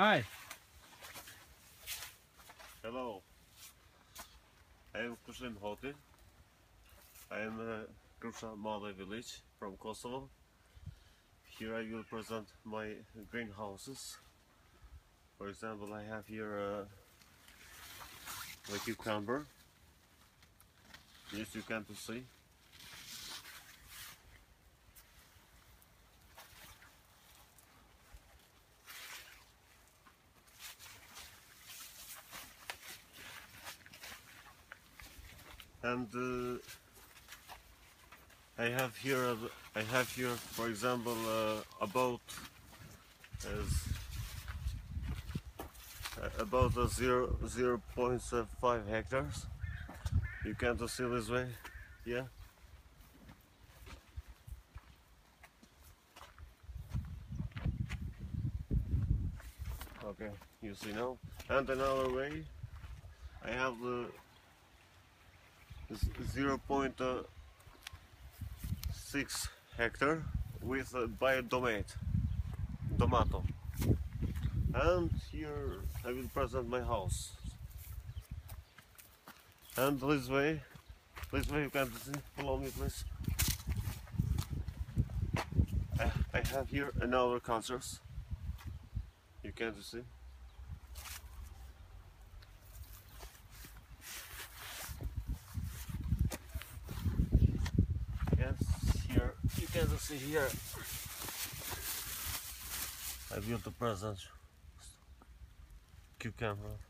Hi. Hello. I am Kushtrim Hoti. I am uh, a Krusha Male village from Kosovo. Here I will present my greenhouses. For example, I have here uh, a, a cucumber. Yes, you can to see. And uh, I have here I have here for example uh, about as uh, about a zero zero point five hectares. You can to see this way yeah? Okay you see now? And another way I have the zero point uh, six hectare with uh, a biodomate tomato and here I will present my house. And this way this way you can see follow me please. I, I have here another concerts. You can see Yes, here you can see here. I built the present cucumber.